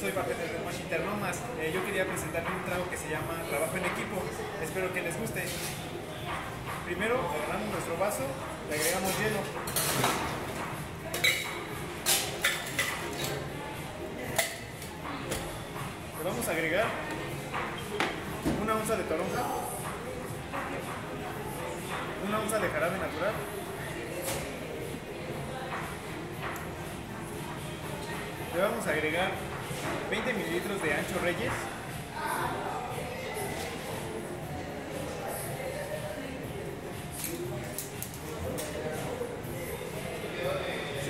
soy bartender de Mosh Internomas. Eh, yo quería presentarles un trago que se llama Trabajo en Equipo. Espero que les guste. Primero agarramos nuestro vaso, le agregamos hielo. Le vamos a agregar una onza de toronja, una onza de jarabe natural, le vamos a agregar 20 mililitros de ancho reyes,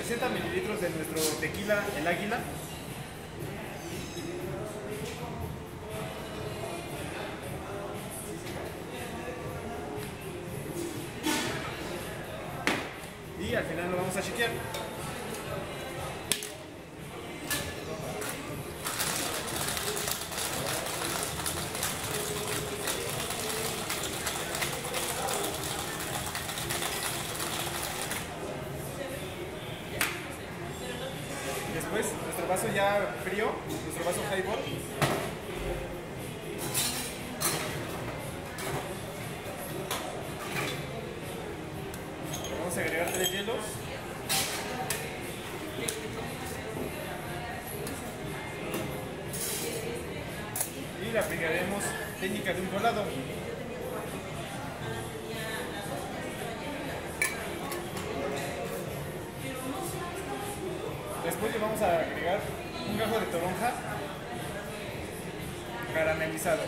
...60 mililitros de nuestro tequila El Águila... y al final lo vamos a chequear. Después, vaso ya frío, nuestro vaso highball. Vamos a agregar tres hielos. Y le aplicaremos técnica de un colado. Después le vamos a agregar un gajo de toronja caramelizado.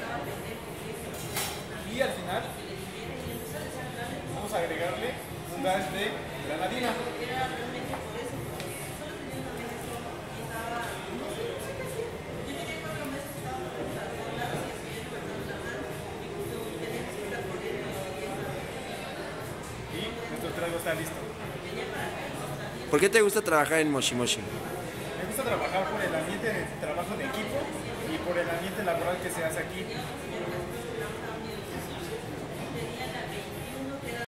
Y al final vamos a agregarle un gas de granadina. Y nuestro trago está listo. ¿Por qué te gusta trabajar en Moshi Moshi? Me gusta trabajar por el ambiente de trabajo de equipo y por el ambiente laboral que se hace aquí.